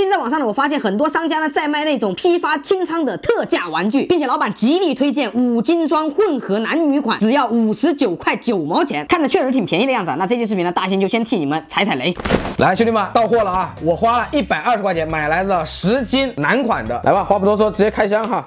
最近在网上呢，我发现很多商家呢在卖那种批发清仓的特价玩具，并且老板极力推荐五金装混合男女款，只要五十九块九毛钱，看着确实挺便宜的样子。那这期视频呢，大仙就先替你们踩踩雷。来，兄弟们，到货了啊！我花了一百二十块钱买来了十斤男款的，来吧，话不多说，直接开箱哈。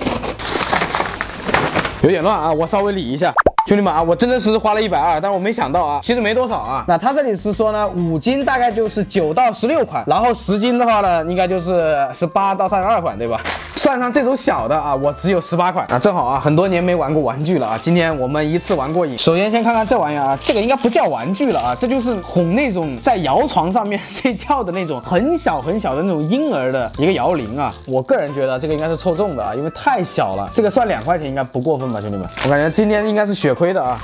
有点乱啊，我稍微理一下。兄弟们啊，我真的是花了一百二，但是我没想到啊，其实没多少啊。那他这里是说呢，五斤大概就是九到十六款，然后十斤的话呢，应该就是十八到三十二款，对吧？算上这种小的啊，我只有十八款啊，正好啊，很多年没玩过玩具了啊，今天我们一次玩过瘾。首先先看看这玩意儿啊，这个应该不叫玩具了啊，这就是哄那种在摇床上面睡觉的那种很小很小的那种婴儿的一个摇铃啊。我个人觉得这个应该是凑重的啊，因为太小了，这个算两块钱应该不过分吧，兄弟们？我感觉今天应该是血亏的啊。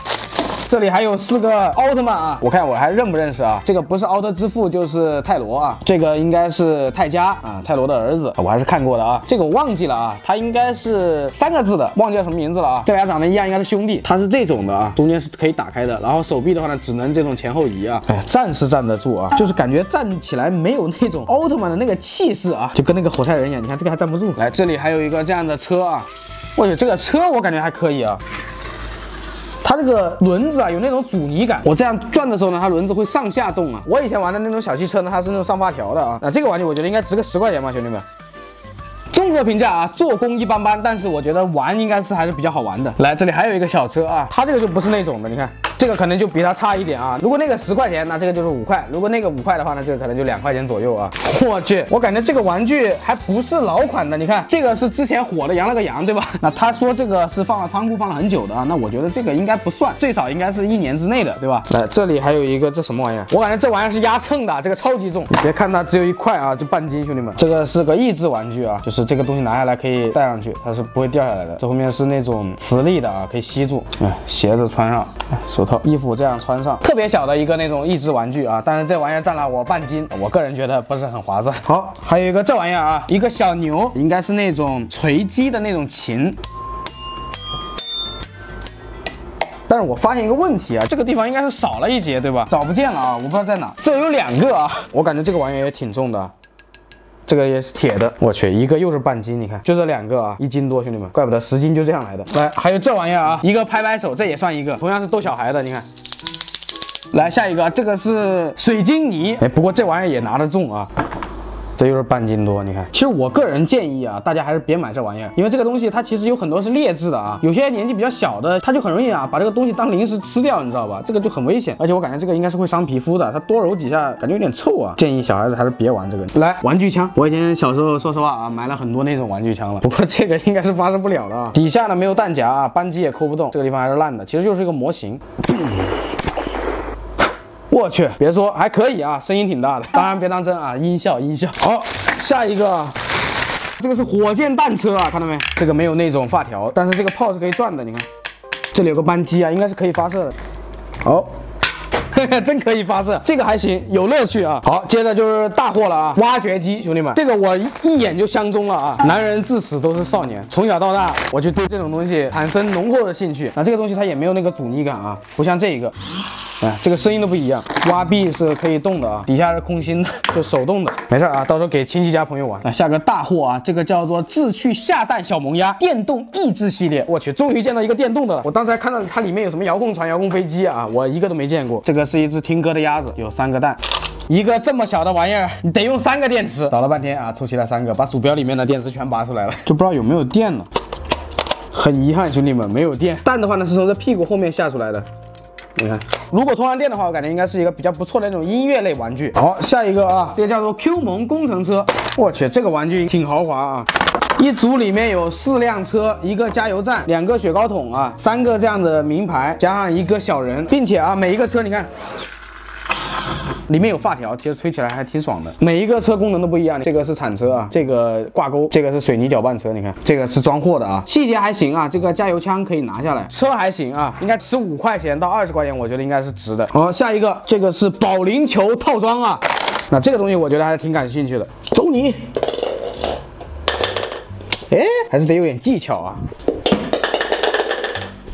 这里还有四个奥特曼啊，我看我还认不认识啊？这个不是奥特之父就是泰罗啊，这个应该是泰迦啊，泰罗的儿子，我还是看过的啊。这个我忘记了啊，他应该是三个字的，忘记叫什么名字了啊。这俩长得一样，应该是兄弟。他是这种的啊，中间是可以打开的，然后手臂的话呢，只能这种前后移啊。哎，站是站得住啊，就是感觉站起来没有那种奥特曼的那个气势啊，就跟那个火柴人一样。你看这个还站不住。来，这里还有一个这样的车啊，我去，这个车我感觉还可以啊。它这个轮子啊，有那种阻尼感。我这样转的时候呢，它轮子会上下动啊。我以前玩的那种小汽车呢，它是那种上发条的啊。那这个玩具我觉得应该值个十块钱吧，兄弟们。综合评价啊，做工一般般，但是我觉得玩应该是还是比较好玩的。来，这里还有一个小车啊，它这个就不是那种的，你看。这个可能就比它差一点啊。如果那个十块钱，那这个就是五块；如果那个五块的话呢，这个可能就两块钱左右啊。我去，我感觉这个玩具还不是老款的。你看，这个是之前火的羊了个羊，对吧？那他说这个是放了仓库放了很久的啊。那我觉得这个应该不算，最少应该是一年之内的，对吧？来，这里还有一个这什么玩意儿？我感觉这玩意儿是压秤的，这个超级重。你别看它只有一块啊，就半斤，兄弟们。这个是个益智玩具啊，就是这个东西拿下来可以戴上去，它是不会掉下来的。这后面是那种磁力的啊，可以吸住。哎，鞋子穿上，手套、衣服这样穿。穿上特别小的一个那种益智玩具啊，但是这玩意儿占了我半斤，我个人觉得不是很划算。好，还有一个这玩意儿啊，一个小牛，应该是那种锤击的那种琴。但是我发现一个问题啊，这个地方应该是少了一节，对吧？找不见了啊，我不知道在哪。这有两个啊，我感觉这个玩意儿也挺重的。这个也是铁的，我去，一个又是半斤，你看，就这两个啊，一斤多，兄弟们，怪不得十斤就这样来的。来，还有这玩意儿啊，一个拍拍手，这也算一个，同样是逗小孩的，你看。来下一个，这个是水晶泥，哎，不过这玩意儿也拿得重啊。这就是半斤多，你看，其实我个人建议啊，大家还是别买这玩意儿，因为这个东西它其实有很多是劣质的啊，有些年纪比较小的，他就很容易啊把这个东西当零食吃掉，你知道吧？这个就很危险，而且我感觉这个应该是会伤皮肤的，它多揉几下感觉有点臭啊，建议小孩子还是别玩这个。来，玩具枪，我以前小时候说实话啊，买了很多那种玩具枪了，不过这个应该是发射不了的啊，底下呢没有弹夹啊，扳机也抠不动，这个地方还是烂的，其实就是一个模型。我去，别说还可以啊，声音挺大的，当然别当真啊，音效音效。好。下一个，这个是火箭弹车啊，看到没？这个没有那种发条，但是这个炮是可以转的。你看，这里有个扳机啊，应该是可以发射的。好，真可以发射，这个还行，有乐趣啊。好，接着就是大货了啊，挖掘机，兄弟们，这个我一眼就相中了啊。男人至死都是少年，从小到大我就对这种东西产生浓厚的兴趣。那这个东西它也没有那个阻尼感啊，不像这一个。哎，这个声音都不一样。挖币是可以动的啊，底下是空心的，就手动的，没事啊，到时候给亲戚家朋友玩。那下个大货啊，这个叫做智趣下蛋小萌鸭电动益智系列。我去，终于见到一个电动的了。我当时还看到它里面有什么遥控船、遥控飞机啊，我一个都没见过。这个是一只听歌的鸭子，有三个蛋。一个这么小的玩意儿，你得用三个电池。找了半天啊，凑齐了三个，把鼠标里面的电池全拔出来了，就不知道有没有电了。很遗憾，兄弟们没有电。蛋的话呢，是从这屁股后面下出来的。你看，如果通上电的话，我感觉应该是一个比较不错的那种音乐类玩具。好，下一个啊，这个叫做 Q 萌工程车。我去，这个玩具挺豪华啊！一组里面有四辆车，一个加油站，两个雪糕桶啊，三个这样的名牌，加上一个小人，并且啊，每一个车你看。里面有发条，其实推起来还挺爽的。每一个车功能都不一样，这个是铲车啊，这个挂钩，这个是水泥搅拌车。你看，这个是装货的啊，细节还行啊。这个加油枪可以拿下来，车还行啊，应该十五块钱到二十块钱，我觉得应该是值的。好，下一个，这个是保龄球套装啊，那这个东西我觉得还是挺感兴趣的。走你，哎，还是得有点技巧啊。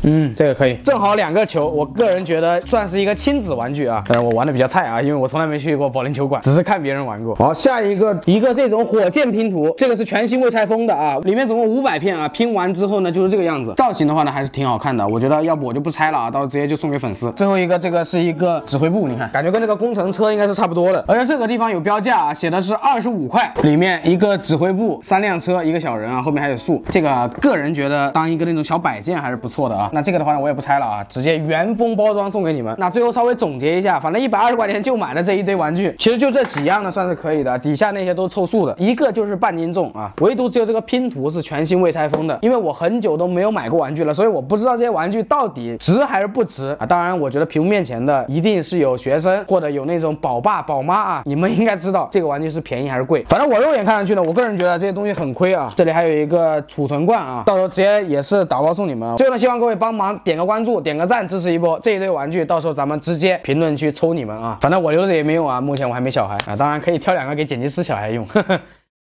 嗯，这个可以，正好两个球，我个人觉得算是一个亲子玩具啊。呃，我玩的比较菜啊，因为我从来没去过保龄球馆，只是看别人玩过。好，下一个一个这种火箭拼图，这个是全新未拆封的啊，里面总共五百片啊，拼完之后呢就是这个样子，造型的话呢还是挺好看的。我觉得要不我就不拆了啊，到时候直接就送给粉丝。最后一个这个是一个指挥部，你看，感觉跟这个工程车应该是差不多的，而且这个地方有标价啊，写的是二十五块，里面一个指挥部，三辆车，一个小人啊，后面还有树。这个个人觉得当一个那种小摆件还是不错的啊。那这个的话呢，我也不拆了啊，直接原封包装送给你们。那最后稍微总结一下，反正一百二十块钱就买了这一堆玩具，其实就这几样呢算是可以的，底下那些都凑数的，一个就是半斤重啊，唯独只有这个拼图是全新未拆封的。因为我很久都没有买过玩具了，所以我不知道这些玩具到底值还是不值啊。当然，我觉得屏幕面前的一定是有学生或者有那种宝爸宝妈啊，你们应该知道这个玩具是便宜还是贵。反正我肉眼看上去呢，我个人觉得这些东西很亏啊。这里还有一个储存罐啊，到时候直接也是打包送你们。最后呢，希望各位帮帮忙点个关注，点个赞，支持一波这一堆玩具。到时候咱们直接评论区抽你们啊。反正我留着也没用啊，目前我还没小孩啊，当然可以挑两个给剪辑师小孩用。